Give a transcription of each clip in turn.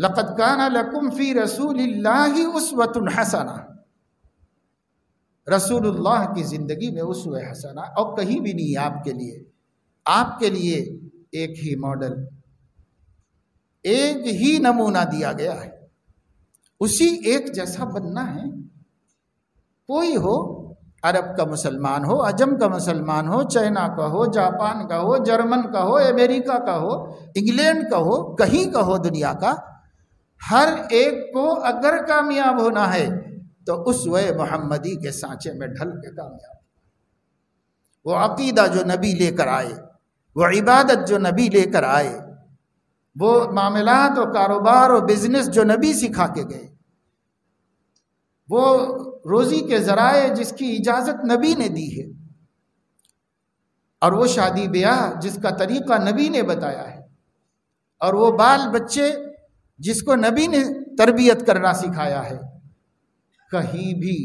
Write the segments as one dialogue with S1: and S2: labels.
S1: लक़द काना लकुम फ़ी रसूलिल्लाहि उसवतुन हसना। रसूलुल्लाह की ज़िंदगी में उस हसना, और कहीं भी नहीं आपके लिए। आपके लिए एक ही मॉडल। एक ही नमूना दिया गया है। उसी एक जैसा बनना है। कोई हो, अरब का मुसलमान हो, अजम का मुसलमान हो, चाइना का हो, जापान का हो, जर्मन का हो, अमेरिका का हो, इंग्लैंड का हो, कहीं का हो दुनिया का हर एक को अगर कामयाब होना है तो उस वे मोहम्मदी के सांचे में ढल के कामयाब वो अकीदा जो नबी लेकर आए, वो इबादत जो नबी लेकर आए, वो मामलात और कारोबार और बिज़नेस जो नबी सिखा के गए, वो रोज़ी के ज़राए जिसकी इजाज़त नबी ने दी है, और वो शादी ब्याह जिसका तरीक़ा नबी ने बताया है, और वो बाल बच्चे जिसको नबी ने तरबियत करना सिखाया है, कहीं भी।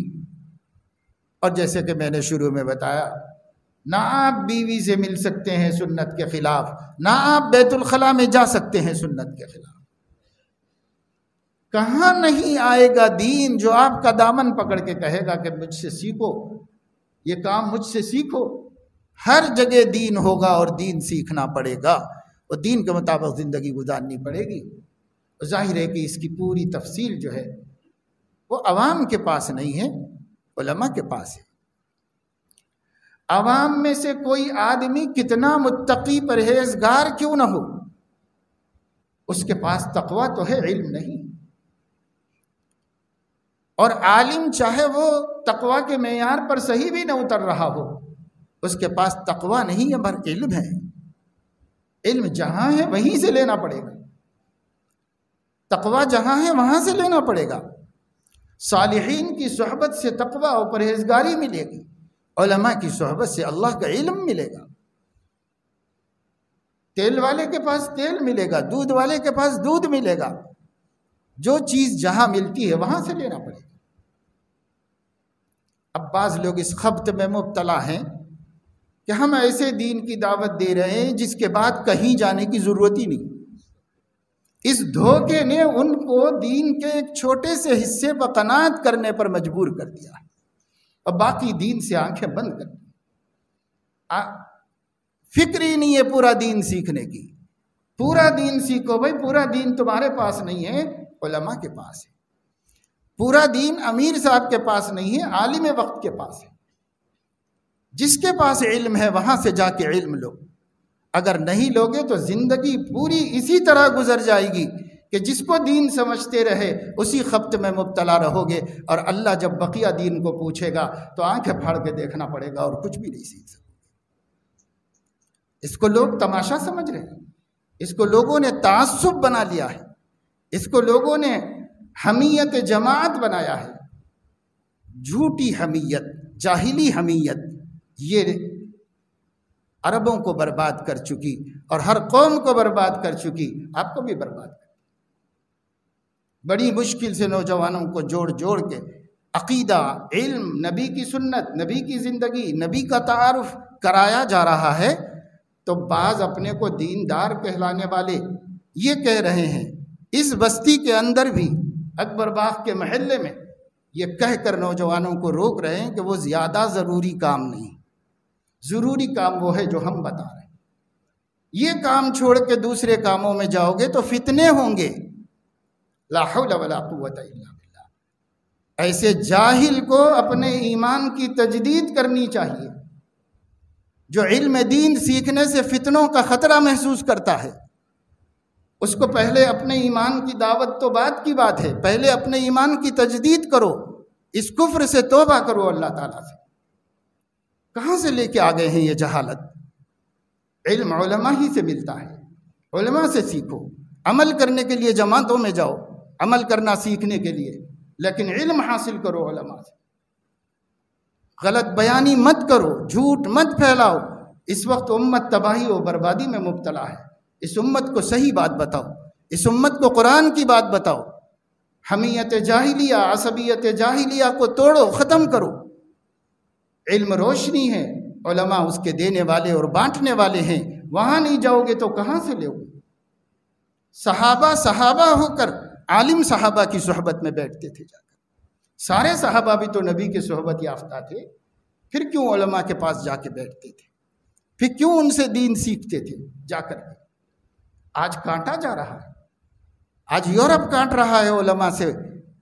S1: और जैसे कि मैंने शुरू में बताया, ना आप बीवी से मिल सकते हैं सुन्नत के खिलाफ, ना आप बैतुलखला में जा सकते हैं सुन्नत के खिलाफ। कहाँ नहीं आएगा दीन जो आपका दामन पकड़ के कहेगा कि मुझसे सीखो, ये काम मुझसे सीखो। हर जगह दीन होगा और दीन सीखना पड़ेगा, और दीन के मुताबिक ज़िंदगी गुजारनी पड़ेगी। ज़ाहिर है कि इसकी पूरी तफसील जो है, वो अवाम के पास नहीं है, उलमा के पास है। आवाम में से कोई आदमी कितना मुत्तकी परहेजगार क्यों ना हो, उसके पास तकवा तो है, इल्म नहीं। और आलिम चाहे वो तकवा के मैार पर सही भी ना उतर रहा हो, उसके पास तकवा नहीं है पर इल्म है। इल्म जहाँ है, वहीं से लेना पड़ेगा। तकवा जहाँ है, वहाँ से लेना पड़ेगा। सालिहीन की सहबत से तकवा और परहेजगारी मिलेगी। उलमा की सहबत से अल्लाह का इलम मिलेगा। तेल वाले के पास तेल मिलेगा, दूध वाले के पास दूध मिलेगा। जो चीज़ जहाँ मिलती है, वहाँ से लेना पड़ेगा। अब बाज लोग इस खब्त में मुबतला हैं कि हम ऐसे दीन की दावत दे रहे हैं जिसके बाद कहीं जाने की ज़रूरत ही नहीं। इस धोखे ने उनको दीन के एक छोटे से हिस्से पर कनात करने पर मजबूर कर दिया। और बाकी दीन से आँखें बंद कर दी। फ़िक्र ही नहीं है पूरा दीन सीखने की। पूरा दीन सीखो भाई, पूरा दीन तुम्हारे पास नहीं है, उलमा के पास है। पूरा दीन अमीर साहब के पास नहीं है, आलिम वक्त के पास है। जिसके पास इल्म है, वहाँ से जाके इल्म लो। अगर नहीं लोगे तो ज़िंदगी पूरी इसी तरह गुजर जाएगी कि जिसको दीन समझते रहे, उसी खप्त में मुबतला रहोगे। और अल्लाह जब बकिया दीन को पूछेगा तो आँखें फाड़ के देखना पड़ेगा और कुछ भी नहीं सीख सकोगे। इसको लोग तमाशा समझ रहे हैं। इसको लोगों ने तासुब बना लिया है। इसको लोगों ने हमीयत जमात बनाया है। झूठी हमीयत, जाहिली हमीयत, ये अरबों को बर्बाद कर चुकी और हर कौम को बर्बाद कर चुकी, आपको भी बर्बाद कर। बड़ी मुश्किल से नौजवानों को जोड़ जोड़ के अकीदा, इल्म, नबी की सुन्नत, नबी की ज़िंदगी, नबी का तारफ़ कराया जा रहा है तो बाज़ अपने को दीनदार कहलाने वाले ये कह रहे हैं, इस बस्ती के अंदर भी, अकबर बाग के महल्ले में, ये कहकर नौजवानों को रोक रहे हैं कि वो ज़्यादा ज़रूरी काम नहीं। ज़रूरी काम वो है जो हम बता रहे हैं। ये काम छोड़ के दूसरे कामों में जाओगे तो फितने होंगे। लाहौलवलाक़वत ऐसे जाहिल को अपने ईमान की तजदीद करनी चाहिए, जो इल्म दीन सीखने से फितनों का ख़तरा महसूस करता है। उसको पहले अपने ईमान की दावत तो बात की बात है, पहले अपने ईमान की तजदीद करो, इस कुफ्र से तोबा करो अल्लाह ताला से। कहाँ से लेके आ गए हैं ये जहालत? इल्म ही से मिलता है। से सीखो। अमल करने के लिए जमातों में जाओ, अमल करना सीखने के लिए, लेकिन इल्म हासिल करो से। गलत बयानी मत करो, झूठ मत फैलाओ। इस वक्त उम्मत तबाही और बर्बादी में मुबतला है। इस उम्मत को सही बात बताओ। इस उम्मत को कुरान की बात बताओ। हमीयत जाहिलिया, असबियत जाहिलिया को तोड़ो, ख़त्म करो। इल्म रोशनी है, उलमा उसके देने वाले और बांटने वाले हैं। वहाँ नहीं जाओगे तो कहाँ से लोगे? सहाबा सहाबा होकर, आलिम सहाबा की सोहबत में बैठते थे जाकर। सारे सहाबा भी तो नबी के सोहबत याफ्ता थे। फिर क्यों उलमा के पास जाके बैठते थे? फिर क्यों उनसे दीन सीखते थे? जाकर के। आज काटा जा रहा है। आज यूरोप काट रहा है उलमा से,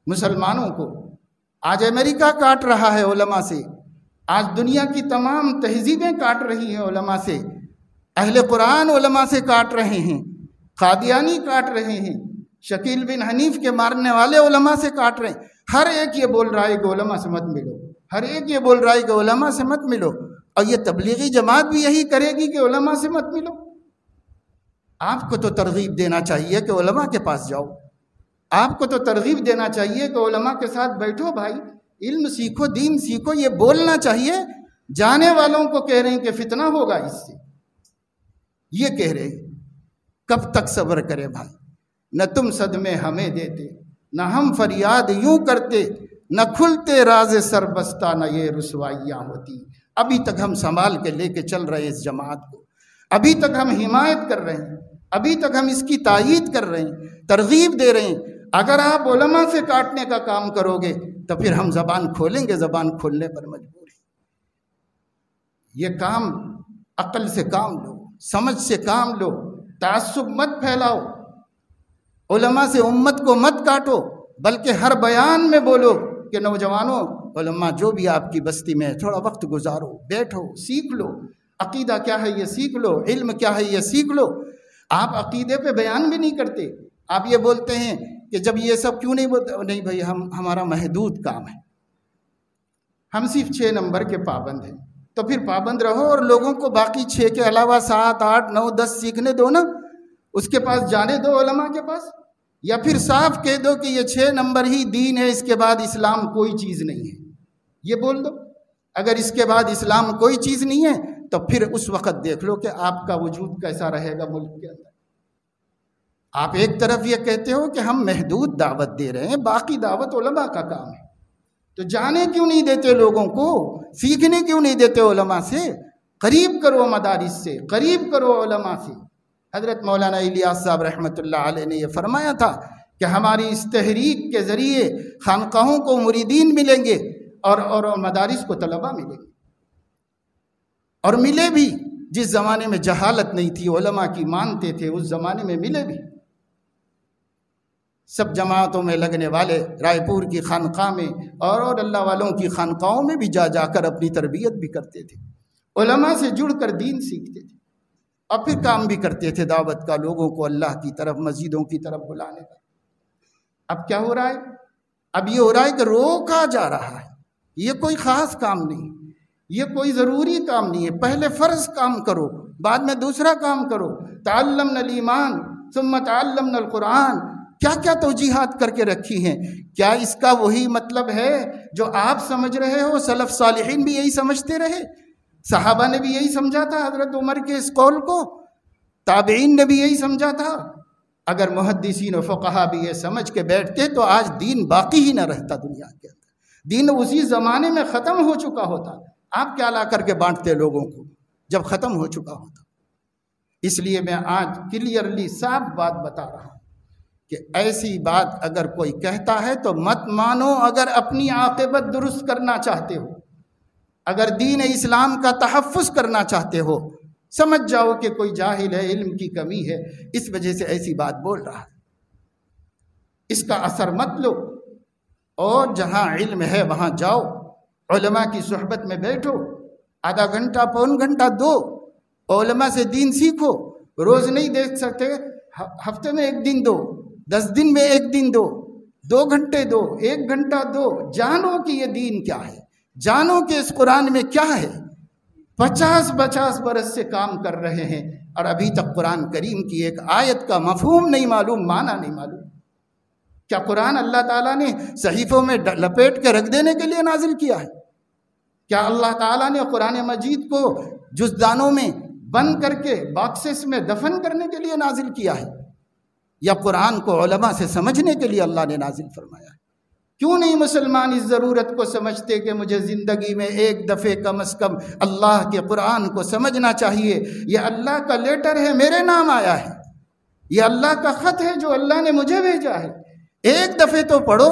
S1: मुसलमानों को। आज अमेरिका काट रहा है उलमा से। आज दुनिया की तमाम तहजीबें काट रही हैं उलमा से। अहले कुरान उलमा से काट रहे हैं, कादियानी काट रहे हैं, शकील बिन हनीफ के मारने वाले उलमा से काट रहे हैं। हर एक ये बोल रहा है कि उलमा से मत मिलो। हर एक ये बोल रहा है कि उलमा से मत मिलो। और ये तबलीगी जमात भी यही करेगी कि उलमा से मत मिलो। आपको तो तरगीब देना चाहिए कि उलमा के पास जाओ। आपको तो तरगीब देना चाहिए कि उलमा के साथ बैठो भाई। इल्म सीखो, दीन सीखो, ये बोलना चाहिए। जाने वालों को कह रहे हैं कि फितना होगा इससे। ये कह रहे हैं, कब तक सब्र करे भाई? न तुम सदमे हमें देते, न हम फरियाद यूँ करते, न खुलते राज सर बस्ता न ये रसवाइयाँ होती। अभी तक हम संभाल के लेके चल रहे इस जमात को। अभी तक हम हिमायत कर रहे हैं, अभी तक हम इसकी तायद कर रहे हैं, तरगीब दे रहे हैं। अगर आप ओलमा से काटने का काम करोगे तो फिर हम जबान खोलेंगे, जबान खोलने पर मजबूर। है ये काम अकल से काम लो, समझ से काम लो, तासुब मत फैलाओ। उलमा से उम्मत को मत काटो, बल्कि हर बयान में बोलो कि नौजवानों, उलमा जो भी आपकी बस्ती में थोड़ा वक्त गुजारो, बैठो, सीख लो। अकीदा क्या है ये सीख लो, इल्म क्या है ये सीख लो। आप अकीदे पे बयान भी नहीं करते। आप ये बोलते हैं कि जब ये सब क्यों नहीं नहीं भाई, हम, हमारा महदूद काम है। हम सिर्फ़ छः नंबर के पाबंद हैं। तो फिर पाबंद रहो और लोगों को बाकी छः के अलावा सात, आठ, नौ, दस सीखने दो ना। उसके पास जाने दो ओलमा के पास। या फिर साफ़ कह दो कि ये छः नंबर ही दीन है, इसके बाद इस्लाम कोई चीज़ नहीं है। ये बोल दो। अगर इसके बाद इस्लाम कोई चीज़ नहीं है तो फिर उस वक़्त देख लो कि आपका वजूद कैसा रहेगा मुल्क के अंदर। आप एक तरफ़ ये कहते हो कि हम महदूद दावत दे रहे हैं, बाकी दावत उलमा का काम है। तो जाने क्यों नहीं देते लोगों को? सीखने क्यों नहीं देते उलमा से? करीब करो मदारिस से, करीब करो उलमा से। हज़रत मौलाना इलियास साहब रहमत ने यह फरमाया था कि हमारी इस तहरीक के ज़रिए खानकाहों को मुरीदीन मिलेंगे और और मदारिस को तलबा मिलेंगे। और मिले भी, जिस ज़माने में जहालत नहीं थी की मानते थे, उस ज़माने में मिले भी। सब जमातों में लगने वाले रायपुर की खानका में और और अल्लाह वालों की खानकाओं में भी जा जाकर अपनी तरबियत भी करते थे। ओलमा से जुड़कर दीन सीखते थे और फिर काम भी करते थे दावत का लोगों को अल्लाह की तरफ़, मस्जिदों की तरफ़ बुलाने का। अब क्या हो रहा है? अब ये हो रहा है कि रोका जा रहा है। ये कोई ख़ास काम नहीं ये कोई ज़रूरी काम नहीं है। पहले फ़र्ज़ काम करो, बाद में दूसरा काम करो। ताल्लम नल ईमान सुम ताल्लम नल कुरान क्या क्या तोजीहत करके रखी हैं? क्या इसका वही मतलब है जो आप समझ रहे हो? सलफ़ सालिहीन भी यही समझते रहे? साहबा ने भी यही समझा था हज़रत उमर के इस कौल को? ताबीन ने भी यही समझा था? अगर मुहदसिन फ़ुकहा भी ये समझ के बैठते तो आज दीन बाकी ही ना रहता दुनिया के अंदर। दीन उसी ज़माने में ख़त्म हो चुका होता। आप क्या ला करके बांटते लोगों को? जब ख़त्म हो चुका होता। इसलिए मैं आज क्लियरली साफ़ बात बता रहा हूँ। कि ऐसी बात अगर कोई कहता है तो मत मानो अगर अपनी आकबत दुरुस्त करना चाहते हो। अगर दीन इस्लाम का तहफ़ करना चाहते हो, समझ जाओ कि कोई जाहिल है, इल्म की कमी है, इस वजह से ऐसी बात बोल रहा है। इसका असर मत लो और जहाँ इल्म है वहाँ जाओ। उलमा की सहबत में बैठो, आधा घंटा पौन घंटा दो, उलमा से दीन सीखो। रोज़ नहीं देख सकते हफ़्ते में एक दिन दो। दस दिन में एक दिन दो दो घंटे दो, एक घंटा दो। जानो कि ये दीन क्या है। जानो कि इस कुरान में क्या है। पचास पचास बरस से काम कर रहे हैं और अभी तक कुरान करीम की एक आयत का मफहूम नहीं मालूम, माना नहीं मालूम। क्या कुरान अल्लाह ताला ने सहीफ़ों में लपेट के रख देने के लिए नाजिल किया है? क्या अल्लाह ताला ने कुरान मजीद को जुजदानों में बंद करके, बॉक्सेस में दफन करने के लिए नाजिल किया है? या कुरान को उलमा से समझने के लिए अल्लाह ने नाजिल फरमाया क्यों नहीं मुसलमान इस ज़रूरत को समझते कि मुझे ज़िंदगी में एक दफ़े कम अज़ कम अल्लाह के कुरान को समझना चाहिए? यह अल्लाह का लेटर है, मेरे नाम आया है। ये अल्लाह का खत है जो अल्लाह ने मुझे भेजा है। एक दफे तो पढ़ो,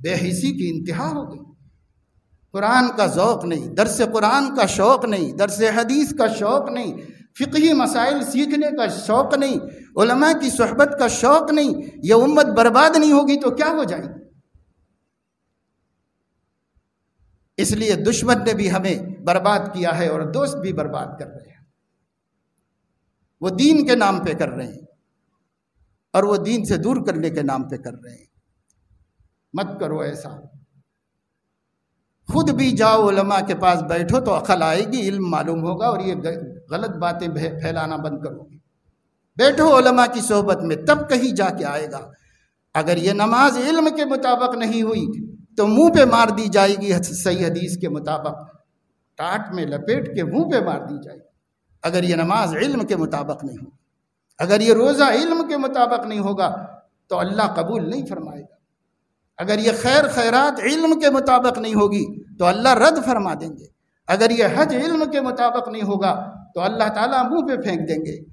S1: बेहिसी की इंतहा हो गई। कुरान का ज़ौक़ नहीं, दरस कुरान का शौक़ नहीं, दरस हदीस का शौक़ नहीं। फ़िकी मसाइल सीखने का शौक़ नहीं, उलमा की सहबत का शौक़ नहीं यह उम्मत बर्बाद नहीं होगी तो क्या हो जाएगी? इसलिए दुश्मन ने भी हमें बर्बाद किया है और दोस्त भी बर्बाद कर रहे हैं। वो दीन के नाम पे कर रहे हैं और वो दीन से दूर करने के नाम पे कर रहे हैं। मत करो ऐसा। खुद भी जाओ उलमा के पास बैठो तो अकल आएगी, इल्म मालूम होगा और ये गलत बातें फैलाना बंद करोगे। बैठो उलमा की सोहबत में, तब कहीं जाके आएगा। अगर ये नमाज़ इल्म के मुताबिक नहीं हुई तो मुँह पे मार दी जाएगी सही हदीस के मुताबिक। टाट में लपेट के मुँह पे मार दी जाएगी। अगर ये नमाज़ इल्म के मुताबिक नहीं होगी। अगर ये रोज़ा इल्म के मुताबिक नहीं होगा तो अल्लाह कबूल नहीं फरमाएगा। अगर ये खैर खैरात इल्म के मुताबिक नहीं होगी तो अल्लाह रद्द फरमा देंगे। अगर ये हज इल्म के मुताबिक नहीं होगा तो अल्लाह ताला मुँह पे फेंक देंगे।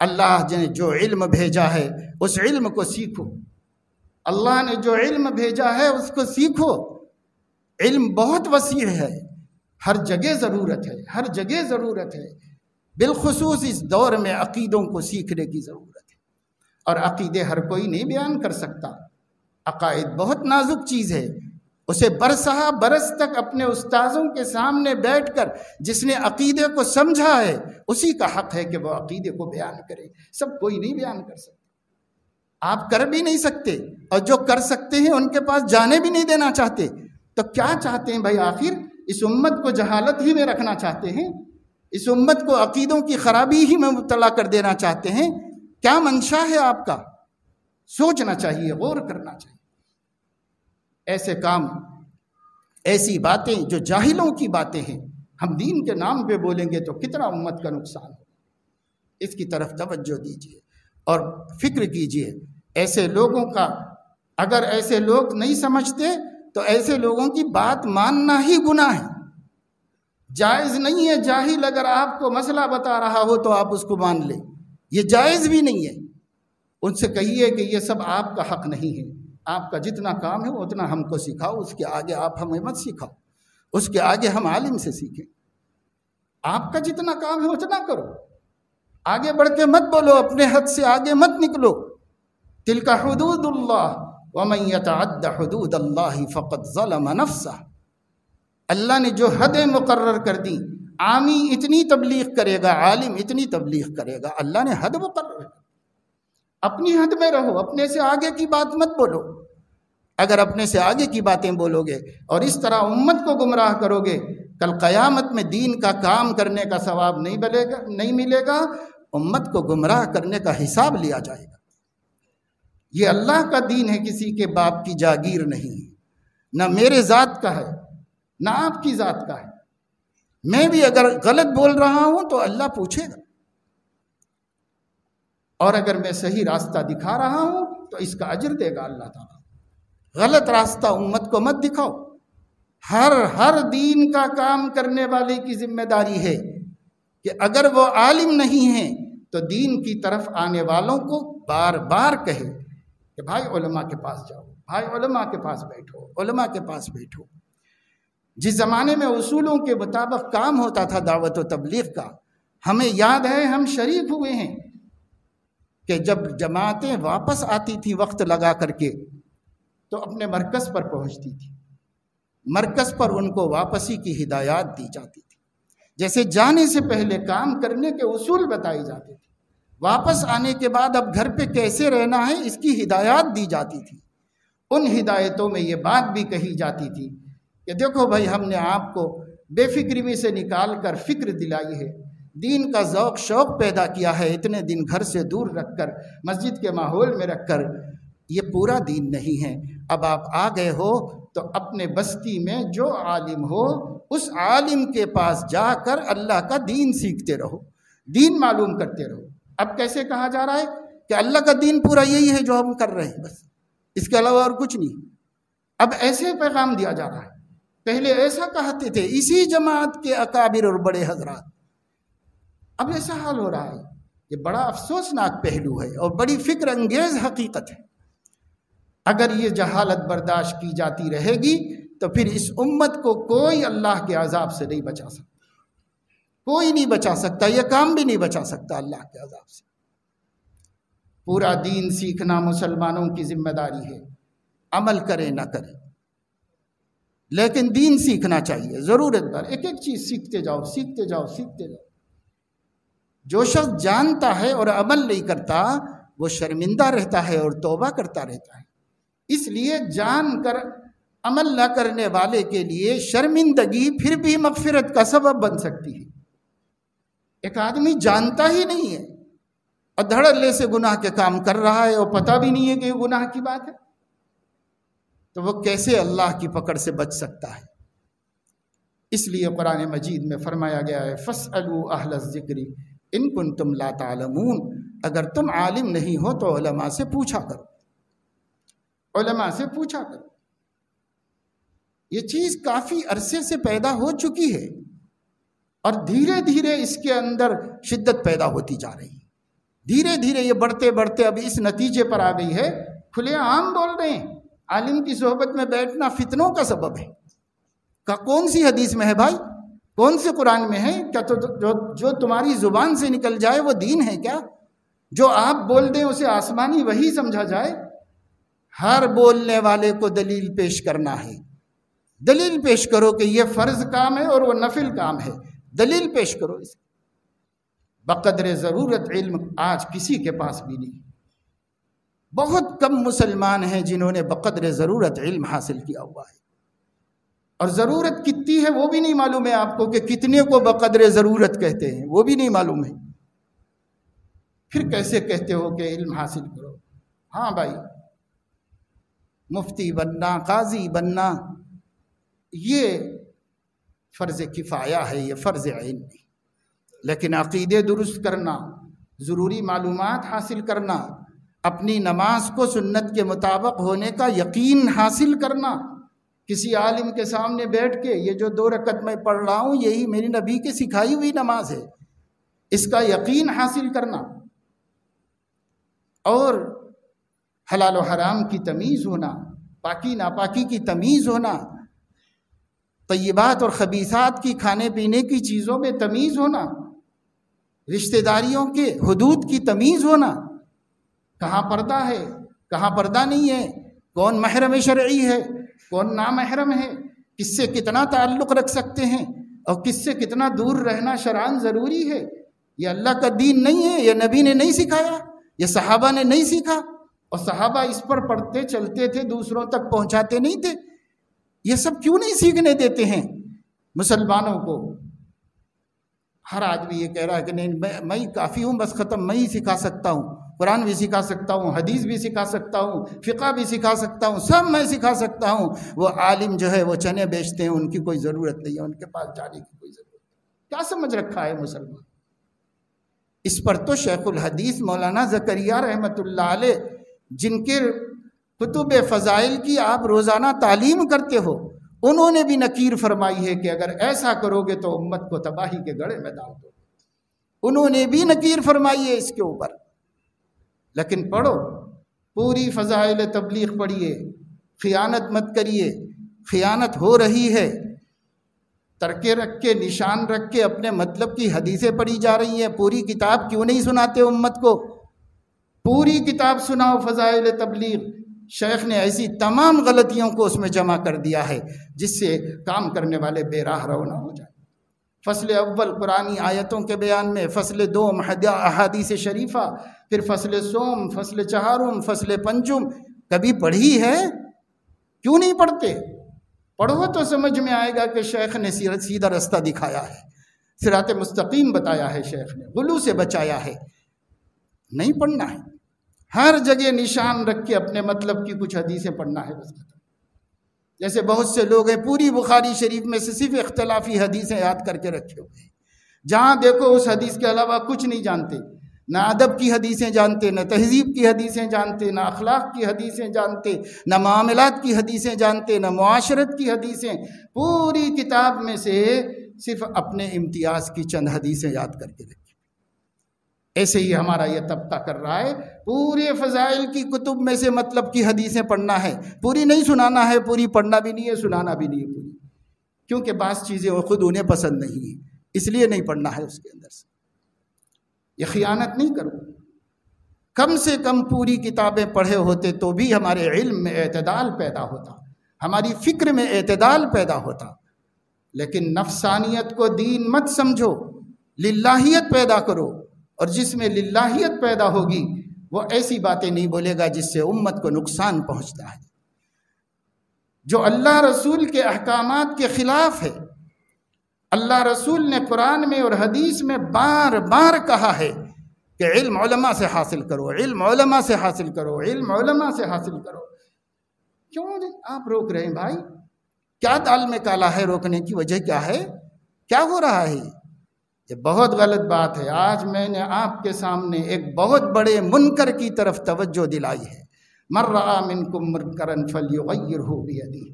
S1: अल्लाह ने जो इल्म भेजा है, उस इल्म को सीखो। अल्लाह ने जो इल्म भेजा है, उसको सीखो। इल्म बहुत वसी है। हर जगह ज़रूरत है, हर जगह ज़रूरत है। बिलखसूस इस दौर में अकीदों को सीखने की ज़रूरत है। और अकीदे हर कोई नहीं बयान कर सकता। अकायद बहुत नाजुक चीज़ है। उसे बरसहा बरस तक अपने उस्ताज़ों के सामने बैठकर जिसने अकीदे को समझा है, उसी का हक है कि वह अकीदे को बयान करे। सब कोई नहीं बयान कर सकता। आप कर भी नहीं सकते और जो कर सकते हैं, उनके पास जाने भी नहीं देना चाहते। तो क्या चाहते हैं भाई आखिर? इस उम्मत को जहालत ही में रखना चाहते हैं? इस उम्मत को अकीदों की खराबी ही में मुबतला कर देना चाहते हैं? क्या मंशा है आपका? सोचना चाहिए, गौर करना चाहिए। ऐसे काम, ऐसी बातें जो जाहिलों की बातें हैं, हम दीन के नाम पे बोलेंगे तो कितना उम्मत का नुकसान हो। इसकी तरफ़ तवज्जो दीजिए और फ़िक्र कीजिए, ऐसे लोगों का, अगर ऐसे लोग नहीं समझते तो ऐसे लोगों की बात मानना ही गुनाह है। जायज़ नहीं है, जाहिल अगर आपको मसला बता रहा हो तो आप उसको मान लें। ये जायज़ भी नहीं है। उनसे कहिए कि ये सब आपका हक नहीं है। आपका जितना काम है, उतना हमको सिखाओ, उसके आगे आप हमें मत सिखाओ। उसके आगे हम आलिम से सीखें। आपका जितना काम है, उतना करो। आगे बढ़ के मत बोलो, अपने हद से आगे मत निकलो। तिल का हदूदुल्लाह वमैत हदूद अल्लाह फ़कत ज़लम नफ्सा अल्लाह ने जो हदें मुकर्र कर दी, आमी इतनी तबलीग करेगा, आलिम इतनी तबलीग करेगा। अल्लाह ने हद मुकर्र अपनी हद में रहो, अपने से आगे की बात मत बोलो। अगर अपने से आगे की बातें बोलोगे और इस तरह उम्मत को गुमराह करोगे, कल क़यामत में दीन का काम करने का सवाब नहीं बलेगा, नहीं मिलेगा, उम्मत को गुमराह करने का हिसाब लिया जाएगा। ये अल्लाह का दीन है, किसी के बाप की जागीर नहीं। है न मेरे ज़ात का है, ना आपकी ज़ात का है। मैं भी अगर गलत बोल रहा हूँ तो अल्लाह पूछेगा। और अगर मैं सही रास्ता दिखा रहा हूँ तो इसका अजर देगा अल्लाह ताला। गलत रास्ता उम्मत को मत दिखाओ। हर हर दीन का काम करने वाले की ज़िम्मेदारी है कि अगर वो आलिम नहीं है तो दीन की तरफ़ आने वालों को बार बार कहे कि भाई उलमा के पास जाओ, भाई उलमा के पास बैठो, उलमा के पास बैठो। जिस ज़माने में उसूलों के मुताबिक काम होता था दावत व तबलीग का, हमें याद है हम शरीफ हुए हैं। कि जब जमातें वापस आती थी वक्त लगा करके तो अपने मरकज़ पर पहुँचती थी। मरकज़ पर उनको वापसी की हिदायत दी जाती थी। जैसे जाने से पहले काम करने के उसूल बताए जाते थे। वापस आने के बाद अब घर पे कैसे रहना है, इसकी हिदायत दी जाती थी। उन हिदायतों में ये बात भी कही जाती थी कि देखो भाई, हमने आपको बेफिक्री में से निकाल कर फ़िक्र दिलाई है। दीन का ज़ौक, शौक़ पैदा किया है इतने दिन घर से दूर रखकर, मस्जिद के माहौल में रखकर, ये पूरा दीन नहीं है। अब आप आ गए हो तो अपने बस्ती में जो आलिम हो, उस आलिम के पास जाकर अल्लाह का दीन सीखते रहो, दीन मालूम करते रहो। अब कैसे कहा जा रहा है कि अल्लाह का दीन पूरा यही है जो हम कर रहे हैं, बस। इसके अलावा और कुछ नहीं। अब ऐसे पैगाम दिया जा रहा है। पहले ऐसा कहते थे, इसी जमात के अकाबिर और बड़े हजरात। अब ऐसा हाल हो रहा है ये बड़ा अफसोसनाक पहलू है और बड़ी फ़िक्र अंगेज हकीकत है। अगर ये जहालत बर्दाश्त की जाती रहेगी तो फिर इस उम्मत को कोई अल्लाह के अजाब से नहीं बचा सकता। कोई नहीं बचा सकता यह काम भी नहीं बचा सकता अल्लाह के अजाब से। पूरा दीन सीखना मुसलमानों की ज़िम्मेदारी है, अमल करें ना करें। लेकिन दीन सीखना चाहिए, ज़रूरत पर एक एक चीज़ सीखते जाओ सीखते जाओ सीखते जाओ। जो शख्स जानता है और अमल नहीं करता, वो शर्मिंदा रहता है और तोबा करता रहता है। इसलिए जान कर अमल न करने वाले के लिए शर्मिंदगी फिर भी मगफिरत का सबब बन सकती है। एक आदमी जानता ही नहीं है और धड़ल्ले से गुनाह के काम कर रहा है और पता भी नहीं है कि गुनाह की बात है। तो वो कैसे अल्लाह की पकड़ से बच सकता है? इसलिए कुरान मजीद में फरमाया गया है फस अलू अहल जिक्री। इन कुन तुम लातालमून अगर तुम आलिम नहीं हो तो उलमा से पूछा करो। उलमा से पूछा करो। ये चीज़ काफ़ी अरसे से पैदा हो चुकी है और धीरे धीरे इसके अंदर शिद्दत पैदा होती जा रही है। धीरे धीरे ये बढ़ते बढ़ते अभी इस नतीजे पर आ गई है। खुले आम बोल रहे हैं, आलिम की सोहबत में बैठना फितनों का सबब है। का कौन सी हदीस में है भाई? कौन से कुरान में है? क्या तो जो जो तुम्हारी ज़ुबान से निकल जाए वो दीन है क्या? जो आप बोल दें उसे आसमानी वही समझा जाए। हर बोलने वाले को दलील पेश करना है। दलील पेश करो कि ये फ़र्ज़ काम है और वो नफिल काम है। दलील पेश करो इसे। बकदर ज़रूरत इल्म आज किसी के पास भी नहीं। बहुत कम मुसलमान हैं जिन्होंने बकदर ज़रूरत इल्म हासिल किया हुआ है। और ज़रूरत कितनी है वो भी नहीं मालूम है आपको कि कितने को बकदर ज़रूरत कहते हैं, वो भी नहीं मालूम है। फिर कैसे कहते हो कि इल्म हासिल करो? हाँ भाई, मुफ्ती बनना, काजी बनना, ये फ़र्ज़ किफ़ाया है, ये फ़र्ज़ आइन नहीं लेकिन अकीदे दुरुस्त करना, ज़रूरी मालूम हासिल करना, अपनी नमाज़ को सुन्नत के मुताबिक होने का यकीन हासिल करना किसी आलिम के सामने बैठ के ये जो दो रकत मैं पढ़ रहा हूँ, यही मेरी नबी की सिखाई हुई नमाज़ है। इसका यकीन हासिल करना। और हलाल हराम की तमीज़ होना, पाकी नापाकी की तमीज़ होना तयबात और खबीसात की खाने पीने की चीज़ों में तमीज़ होना, रिश्तेदारियों के हदूद की तमीज़ होना, कहाँ पर्दा है, कहाँ पर्दा नहीं है, कौन महरम शरई है कौन नामहरम है? किससे कितना ताल्लुक़ रख सकते हैं? और किससे कितना दूर रहना शरान ज़रूरी है? यह अल्लाह का दीन नहीं है यह नबी ने नहीं सिखाया, ये सहाबा ने नहीं सीखा। और सहाबा इस पर पढ़ते चलते थे, दूसरों तक पहुंचाते नहीं थे। ये सब क्यों नहीं सीखने देते हैं मुसलमानों को? हर आदमी ये कह रहा है कि नहीं, मैं मैं काफ़ी हूँ, बस ख़त्म, मैं ही सिखा सकता हूँ। कुरान भी सिखा सकता हूँ, हदीस भी सिखा सकता हूँ, फ़िका भी सिखा सकता हूँ, सब मैं सिखा सकता हूँ। वो आलिम जो है, वो चने बेचते हैं, उनकी कोई ज़रूरत नहीं है, उनके पास जाने की कोई ज़रूरत क्या समझ रखा है मुसलमान? इस पर तो शेखुल हदीस मौलाना जकरिया रहमत जिनके कुतुब फ़जाइल की आप रोज़ाना तालीम करते हो, उन्होंने भी नकीर फरमाई है कि अगर ऐसा करोगे तो उम्मत को तबाही के गड़े में डाल दो उन्होंने भी नकीर फरमाई है इसके ऊपर। लेकिन पढ़ो। पूरी फ़जाइल तबलीग पढ़िए। ख़ियानत मत करिए। ख़ियानत हो रही है। तरके रख के, निशान रख के अपने मतलब की हदीसें पढ़ी जा रही हैं। पूरी किताब क्यों नहीं सुनाते उम्मत को? पूरी किताब सुनाओ फ़जाइल तबलीग। शेख ने ऐसी तमाम गलतियों को उसमें जमा कर दिया है, जिससे काम करने वाले बेराह रवाना हो जाए फ़सल अव्वल पुरानी आयतों के बयान में, फ़सल दोम अहादीस शरीफा, फिर फ़सल सोम, फ़सल चहारुम, फ़सल पंचुम कभी पढ़ी है? क्यों नहीं पढ़ते? पढ़ो तो समझ में आएगा कि शेख ने सीधा रास्ता दिखाया है। सिरात मुस्तकीम बताया है शेख ने, गुलू से बचाया है। नहीं पढ़ना है। हर जगह निशान रख के अपने मतलब की कुछ हदीसें पढ़ना है बस जैसे बहुत से लोग हैं, पूरी बुखारी शरीफ में से सिर्फ़ इख्तलाफी हदीसें याद करके रखे हुए हैं। जहाँ देखो उस हदीस के अलावा कुछ नहीं जानते। ना अदब की हदीसें जानते, न तहजीब की हदीसें जानते, ना अखलाक की हदीसें जानते, न मामलात की हदीसें जानते, ना मुआशरत की हदीसें। पूरी किताब में से सिर्फ़ अपने इम्तियाज़ की चंद हदीसें याद करके रखे। ऐसे ही हमारा ये तबका कर रहा है। पूरे फ़जाइल की कुतुब में से मतलब की हदीसें पढ़ना है। पूरी नहीं सुनाना है, पूरी पढ़ना भी नहीं है, सुनाना भी नहीं है पूरी। क्योंकि बास चीज़ें वो खुद उन्हें पसंद नहीं है। इसलिए नहीं पढ़ना है उसके अंदर से। ये खियानत नहीं करो। कम से कम पूरी किताबें पढ़े होते तो भी हमारे इल्म में अतदाल पैदा होता। हमारी फ़िक्र में अतदाल पैदा होता। लेकिन नफसानियत को दीन मत समझो। लिल्लाहियत पैदा करो। और जिसमें लिल्लाहियत पैदा होगी, वो ऐसी बातें नहीं बोलेगा जिससे उम्मत को नुकसान पहुँचता है। जो अल्लाह रसूल के अहकाम के ख़िलाफ़ है, अल्लाह रसूल ने कुरान में और हदीस में बार बार कहा है कि इल्म से हासिल करो, इल्म से हासिल करो, इल्म से हासिल करो। क्यों आप रोक रहे हैं भाई। क्या दाल में काला है रोकने की वजह क्या है? क्या हो रहा है? ये बहुत गलत बात है। आज मैंने आपके सामने एक बहुत बड़े मुनकर की तरफ़ तवज्जो दिलाई है। मर्रा मुनकरन फल्युगय्यिरहु बियदी।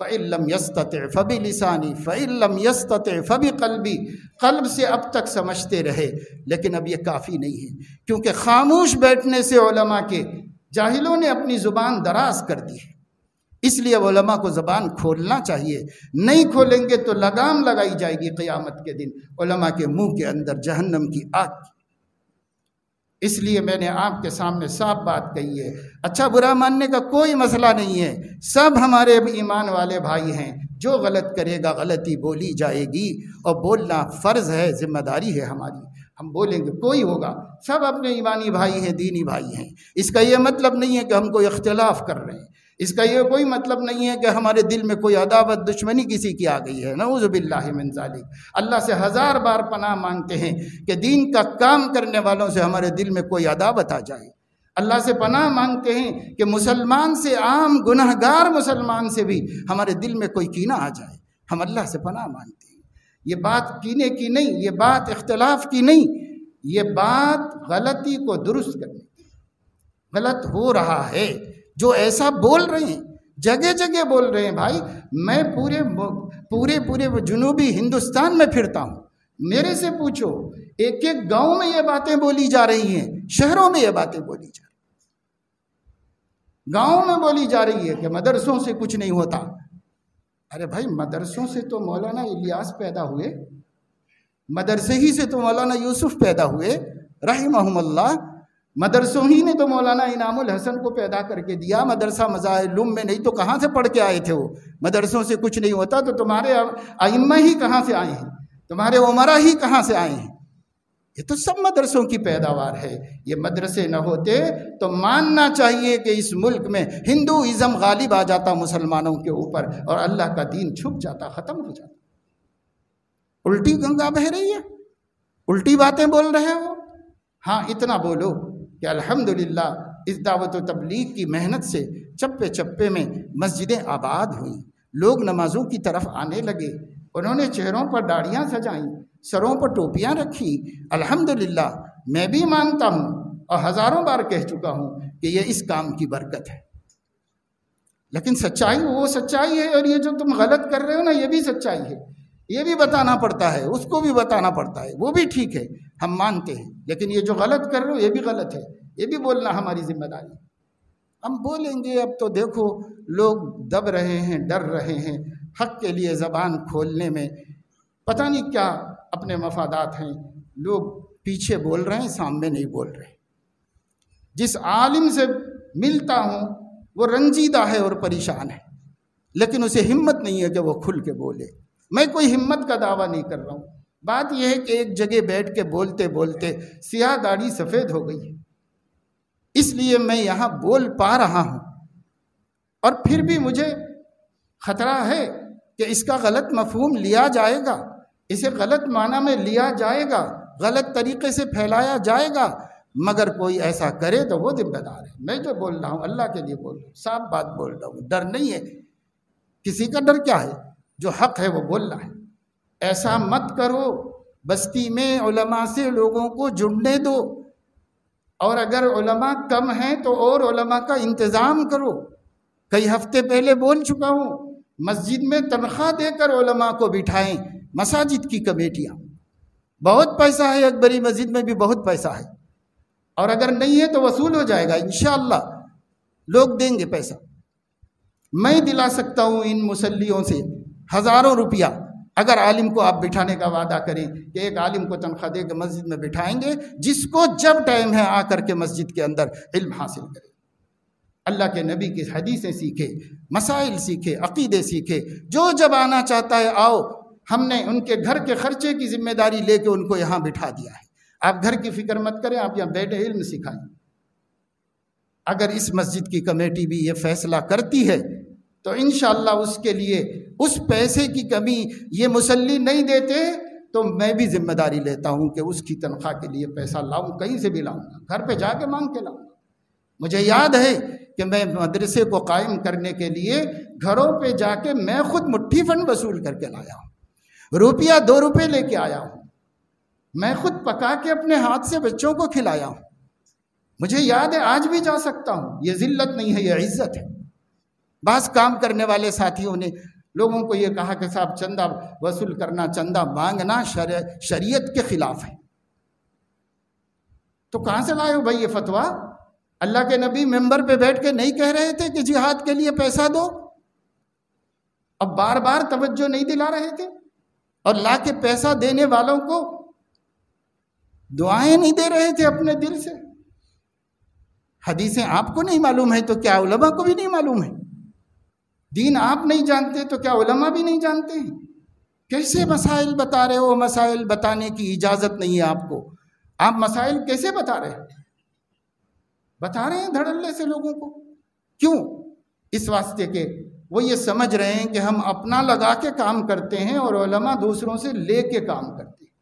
S1: फ़िल्लम यस्तत फ़बी लिसानी फ़िल्लम यस्तत फ़बी कल्बी कल्ब से अब तक समझते रहे, लेकिन अब ये काफ़ी नहीं है। क्योंकि खामोश बैठने से के जाहिलों ने अपनी ज़ुबान दराज कर दी है। इसलिए वलमा को ज़बान खोलना चाहिए। नहीं खोलेंगे तो लगाम लगाई जाएगी क़यामत के दिन, उलमा के मुँह के अंदर, जहन्नम की आग। इसलिए मैंने आपके सामने साफ़ बात कही है। अच्छा बुरा मानने का कोई मसला नहीं है। सब हमारे ईमान वाले भाई हैं। जो गलत करेगा, गलती बोली जाएगी। और बोलना फ़र्ज़ है, ज़िम्मेदारी है हमारी। हम बोलेंगे, कोई होगा। सब अपने ईमानी भाई हैं, दीनी भाई हैं। इसका यह मतलब नहीं है कि हम कोई इख्तलाफ कर रहे हैं। इसका ये कोई मतलब नहीं है कि हमारे दिल में कोई अदावत, दुश्मनी किसी की आ गई है। नऊज़बिल्लामिनजालिक अल्लाह से हज़ार बार पनाह मांगते हैं कि दीन का काम करने वालों से हमारे दिल में कोई अदावत आ जाए। अल्लाह से पनाह मांगते हैं कि मुसलमान से आम गुनहगार मुसलमान से भी हमारे दिल में कोई कीना आ जाए। हम अल्लाह से पनाह मांगते हैं। ये बात कीने की नहीं, ये बात इख्तलाफ की नहीं, ये बात गलती को दुरुस्त करने की। गलत हो रहा है। जो ऐसा बोल रहे हैं जगह जगह बोल रहे हैं, भाई, मैं पूरे पूरे पूरे जनूबी हिंदुस्तान में फिरता हूँ। मेरे से पूछो एक एक गाँव में ये बातें बोली जा रही हैं, शहरों में ये बातें बोली जा रही गाँव में बोली जा रही है कि मदरसों से कुछ नहीं होता। अरे भाई, मदरसों से तो मौलाना इलियास पैदा हुए, मदरसे ही से तो मौलाना यूसुफ पैदा हुए रही मदरसों ही ने तो मौलाना इनामुल हसन को पैदा करके दिया। मदरसा मजालूम में नहीं तो कहाँ से पढ़ के आए थे वो? मदरसों से कुछ नहीं होता तो तुम्हारे आइम्मा ही कहाँ से आए हैं? तुम्हारे उमरा ही कहाँ से आए हैं? ये तो सब मदरसों की पैदावार है। ये मदरसे न होते तो मानना चाहिए कि इस मुल्क में हिंदुज़म गालिब आ जाता मुसलमानों के ऊपर और अल्लाह का दीन छुप जाता, ख़त्म हो जाता। उल्टी गंगा बह रही है। उल्टी बातें बोल रहे हो? हाँ इतना बोलो। कि अल्हम्दुलिल्लाह, इस दावत तबलीग की मेहनत से चप्पे चप्पे में मस्जिदें आबाद हुई। लोग नमाज़ों की तरफ़ आने लगे। उन्होंने चेहरों पर दाढ़ियाँ सजाई, सरों पर टोपियाँ रखी। अल्हम्दुलिल्लाह, मैं भी मानता हूँ और हज़ारों बार कह चुका हूँ कि यह इस काम की बरकत है। लेकिन सच्चाई वो सच्चाई है और ये जो तुम गलत कर रहे हो ना, ये भी सच्चाई है। ये भी बताना पड़ता है, उसको भी बताना पड़ता है, वो भी ठीक है। हम मानते हैं। लेकिन ये जो गलत कर रहे हो, ये भी गलत है। ये भी बोलना हमारी ज़िम्मेदारी हम बोलेंगे, अब तो देखो, लोग दब रहे हैं, डर रहे हैं, हक के लिए ज़बान खोलने में। पता नहीं क्या अपने मफादात हैं। लोग पीछे बोल रहे हैं, सामने नहीं बोल रहे। जिस आलिम से मिलता हूँ, वो रंजीदा है और परेशान है। लेकिन उसे हिम्मत नहीं है कि वो खुल के बोले। मैं कोई हिम्मत का दावा नहीं कर रहा हूँ। बात यह है कि एक जगह बैठ के बोलते बोलते सियाह दाढ़ी सफ़ेद हो गई है। इसलिए मैं यहाँ बोल पा रहा हूँ। और फिर भी मुझे ख़तरा है कि इसका गलत मफहूम लिया जाएगा। इसे गलत माना में लिया जाएगा। गलत तरीके से फैलाया जाएगा। मगर कोई ऐसा करे तो वो जिम्मेदार है। मैं जो बोल रहा हूँ, अल्लाह के लिए बोल रहा हूँ। साफ़ बात बोल रहा हूँ। डर नहीं है। किसी का डर क्या है? जो हक है वो बोलना है। ऐसा मत करो, बस्ती में उलमा से लोगों को जुड़ने दो। और अगर उलमा कम हैं तो और उलमा का इंतज़ाम करो। कई हफ़्ते पहले बोल चुका हूँ, मस्जिद में तनख्वाह देकर उलमा को बिठाएँ मसाजिद की कमेटियाँ। बहुत पैसा है अकबरी मस्जिद में भी बहुत पैसा है। और अगर नहीं है तो वसूल हो जाएगा इन लोग देंगे पैसा। मैं दिला सकता हूँ इन मुसल्लियों से हज़ारों रुपया। अगर आलिम को आप बिठाने का वादा करें कि एक आलिम को तनख्वाह दे के मस्जिद में बिठाएँगे, जिसको जब टाइम है आकर के मस्जिद के अंदर इल्म हासिल करें। अल्लाह के नबी की हदीसें सीखे, मसाइल सीखे, अकीदे सीखे। जो जब आना चाहता है, आओ, हमने उनके घर के खर्चे की ज़िम्मेदारी लेके उनको यहाँ बिठा दिया है। आप घर की फ़िक्र मत करें, आप यहाँ बैठे इल्म सिखाएँ। अगर इस मस्जिद की कमेटी भी ये फैसला करती है तो इन उसके लिए, उस पैसे की कमी ये मुसल्ली नहीं देते तो मैं भी ज़िम्मेदारी लेता हूँ कि उसकी तनख्वाह के लिए पैसा लाऊं, कहीं से भी लाऊँगा। घर पे जाके मांग के लाऊँगा। मुझे याद है कि मैं मदरसे को कायम करने के लिए घरों पे जाके मैं खुद मुट्ठी फंड वसूल करके लाया हूँ। रुपया दो रुपये लेके आया हूँ। मैं खुद पका के अपने हाथ से बच्चों को खिलाया हूँ। मुझे याद है, आज भी जा सकता हूँ। ये जिल्लत नहीं है, ये इज़्ज़त है। बस काम करने वाले साथियों ने लोगों को ये कहा कि साहब चंदा वसूल करना चंदा मांगना शर, शरीयत के खिलाफ है। तो कहाँ से लाए हो भाई ये फतवा? अल्लाह के नबी मेंबर पे बैठ के नहीं कह रहे थे कि जिहाद के लिए पैसा दो। अब बार बार तवज्जो नहीं दिला रहे थे। और ला के पैसा देने वालों को दुआएँ नहीं दे रहे थे अपने दिल से। हदीसें आपको नहीं मालूम है तो क्या उलमा को भी नहीं मालूम है? दीन आप नहीं जानते तो क्या उलमा भी नहीं जानते हैं? कैसे मसाइल बता रहे हो? मसाइल बताने की इजाज़त नहीं है आपको। आप मसाइल कैसे बता रहे हैं? बता रहे हैं धड़ल्ले से लोगों को। क्यों? इस वास्ते के वो ये समझ रहे हैं कि हम अपना लगा के काम करते हैं और उलमा दूसरों से ले के काम करते हैं।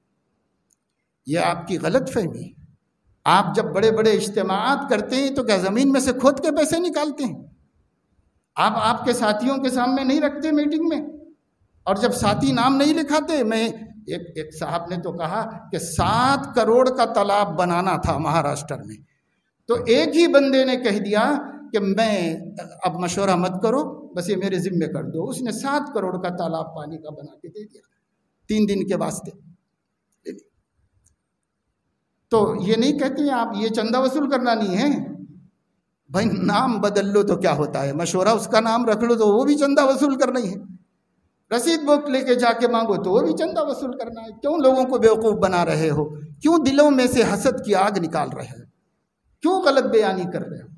S1: ये आपकी गलत फहमी है। आप जब बड़े बड़े इज्तमात करते हैं तो क्या ज़मीन में से खोद के पैसे निकालते हैं? आप आपके साथियों के सामने नहीं रखते मीटिंग में। और जब साथी नाम नहीं लिखाते, मैं एक एक साहब ने तो कहा कि सात करोड़ का तालाब बनाना था महाराष्ट्र में। तो एक ही बंदे ने कह दिया कि मैं, अब मशवरा मत करो, बस ये मेरे जिम्मे कर दो। उसने सात करोड़ का तालाब पानी का बना के दे दिया, तीन दिन के वास्ते। तो ये नहीं कहते आप, ये चंदा वसूल करना नहीं है। भाई, नाम बदल लो तो क्या होता है? मशवरा उसका नाम रख लो तो वो भी चंदा वसूल करना ही है। रसीद बुक लेके जाके मांगो तो वो भी चंदा वसूल करना है। क्यों लोगों को बेवकूफ़ बना रहे हो? क्यों दिलों में से हसद की आग निकाल रहे हो? क्यों गलत बयानी कर रहे हो?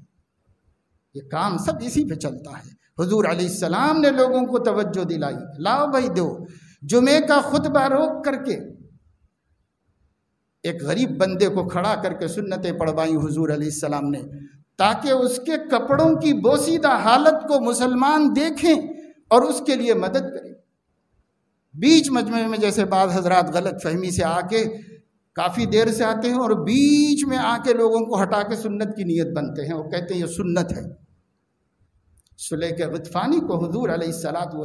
S1: ये काम सब इसी पे चलता है। हजूर सलाम ने लोगों को तवज्जो दिलाई। लाओ भाई, दो। जुमे का खुतबा रोक करके एक गरीब बंदे को खड़ा करके सुन्नतें पढ़वाई हुजूर सलाम ने। ताकि उसके कपड़ों की बोसीदा हालत को मुसलमान देखें और उसके लिए मदद करें। बीच मजमे में जैसे बाद हजरात गलत फहमी से आके काफ़ी देर से आते हैं और बीच में आके लोगों को हटा के सुन्नत की नीयत बनते हैं। वो कहते हैं, ये सुन्नत है। सुलह के गतफ़ानी को हजूर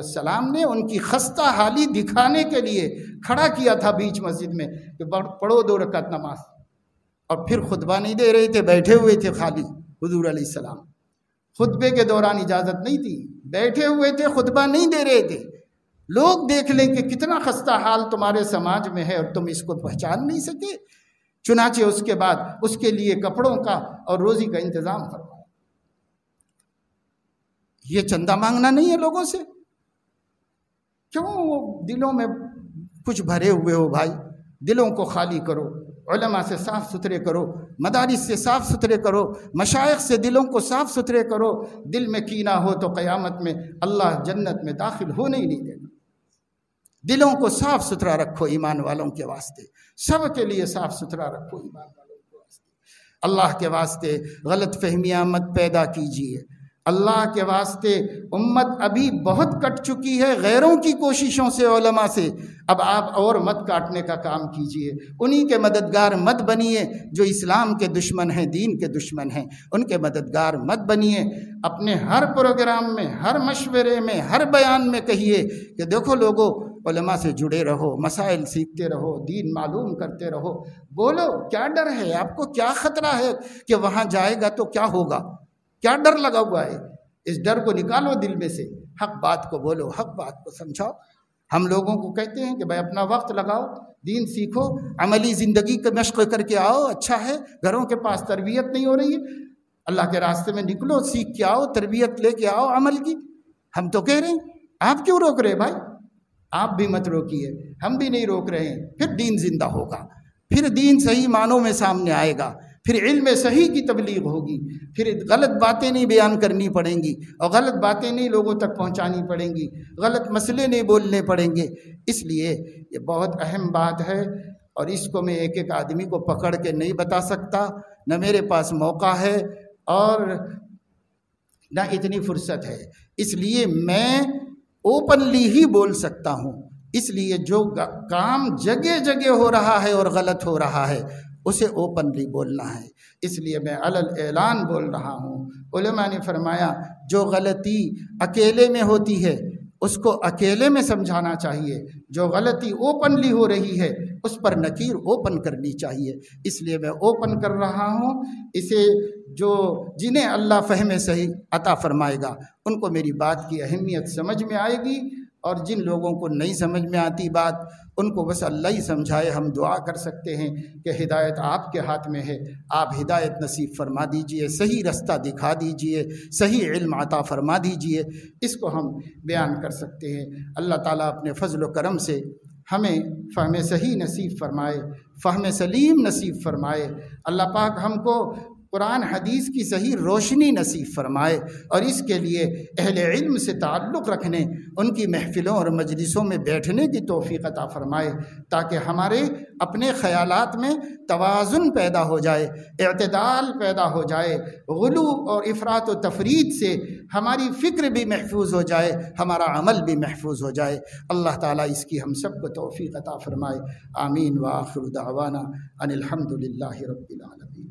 S1: सलाम ने उनकी खस्ता हाली दिखाने के लिए खड़ा किया था बीच मस्जिद में कि पढ़ो दो रकत नमाज़। और फिर खुतबा नहीं दे रहे थे, बैठे हुए थे खाली। हजूर सलाम। खुतबे के दौरान इजाज़त नहीं थी। बैठे हुए थे, खुतबा नहीं दे रहे थे। लोग देख लें कि कितना खस्ता हाल तुम्हारे समाज में है और तुम इसको पहचान नहीं सके। चुनाचे उसके बाद उसके लिए कपड़ों का और रोज़ी का इंतज़ाम फरमाया ये चंदा मांगना नहीं है लोगों से। क्यों? वो दिलों में कुछ भरे हुए हो भाई। दिलों को खाली करो। उलमा से साफ़ सुथरे करो, मदारिस से साफ़ सुथरे करो मशाइ से दिलों को साफ़ सुथरे करो। दिल में कीना हो तो क़यामत में अल्लाह जन्नत में दाखिल होने ही नहीं देगा। दिलों को साफ़ सुथरा रखो ईमान वालों के वास्ते। सब के लिए साफ़ सुथरा रखो ईमान वालों के वास्ते। अल्लाह के वास्ते गलत फहमियाँ मत पैदा कीजिए। अल्लाह के वास्ते उम्मत अभी बहुत कट चुकी है गैरों की कोशिशों से ओलमा से। अब आप और मत काटने का काम कीजिए। उन्हीं के मददगार मत बनिए जो इस्लाम के दुश्मन हैं, दीन के दुश्मन हैं। उनके मददगार मत बनिए। अपने हर प्रोग्राम में, हर मशवरे में, हर बयान में कहिए कि देखो लोगों, उलमा से जुड़े रहो, मसाइल सीखते रहो, दीन मालूम करते रहो। बोलो, क्या डर है? आपको क्या ख़तरा है कि वहाँ जाएगा तो क्या होगा? क्या डर लगा हुआ है? इस डर को निकालो दिल में से। हक बात को बोलो, हक बात को समझाओ। हम लोगों को कहते हैं कि भाई अपना वक्त लगाओ, दीन सीखो, अमली ज़िंदगी का मश्क करके आओ अच्छा है, घरों के पास तरबियत नहीं हो रही है। अल्लाह के रास्ते में निकलो, सीख के आओ, तरबियत लेके आओ अमल की। हम तो कह रहे हैं, आप क्यों रोक रहे भाई? आप भी मत रोकिए, हम भी नहीं रोक रहे हैं, फिर दीन ज़िंदा होगा। फिर दीन सही मानों में सामने आएगा। फिर इल्म सही की तबलीग होगी। फिर गलत बातें नहीं बयान करनी पड़ेंगी और गलत बातें नहीं लोगों तक पहुंचानी पड़ेंगी। गलत मसले नहीं बोलने पड़ेंगे। इसलिए ये बहुत अहम बात है और इसको मैं एक एक आदमी को पकड़ के नहीं बता सकता। न मेरे पास मौका है और न इतनी फुर्सत है। इसलिए मैं ओपनली ही बोल सकता हूँ। इसलिए जो काम जगह जगह हो रहा है और गलत हो रहा है उसे ओपनली बोलना है। इसलिए मैं अलल ऐलान बोल रहा हूँ। उलमा ने फरमाया, जो गलती अकेले में होती है, उसको अकेले में समझाना चाहिए। जो गलती ओपनली हो रही है, उस पर नकीर ओपन करनी चाहिए। इसलिए मैं ओपन कर रहा हूँ। इसे जो, जिन्हें अल्लाह फहम सही अता फरमाएगा, उनको मेरी बात की अहमियत समझ में आएगी। और जिन लोगों को नहीं समझ में आती बात, उनको बस अल्लाह ही समझाए, हम दुआ कर सकते हैं कि हिदायत आपके हाथ में है। आप हिदायत नसीब फरमा दीजिए, सही रास्ता दिखा दीजिए, सही इल्म अता फरमा दीजिए। इसको हम बयान कर सकते हैं। अल्लाह ताला अपने फजल करम से हमें फ़हम सही नसीब फरमाए, फ़हम सलीम नसीब फरमाए। अल्लाह पाक हमको कुरान हदीस की सही रोशनी नसीब फरमाए और इसके लिए अहल इल्म से ताल्लुक़ रखने, उनकी महफ़िलों और मजलिसों में बैठने की तोफ़ी अता फ़रमाए, ताकि हमारे अपने ख़यालात में तोज़ुन पैदा हो जाए अतदाल पैदा हो जाए, गलू और अफरात व तफरीद से हमारी फ़िक्र भी महफूज हो जाए, हमारा अमल भी महफूज हो जाए। अल्लाह ताला इसकी हम सबको तोफ़ी अता फ़रमाए। आमीन वाखिर दावाना अनिलहमदिल्ला रबालमीन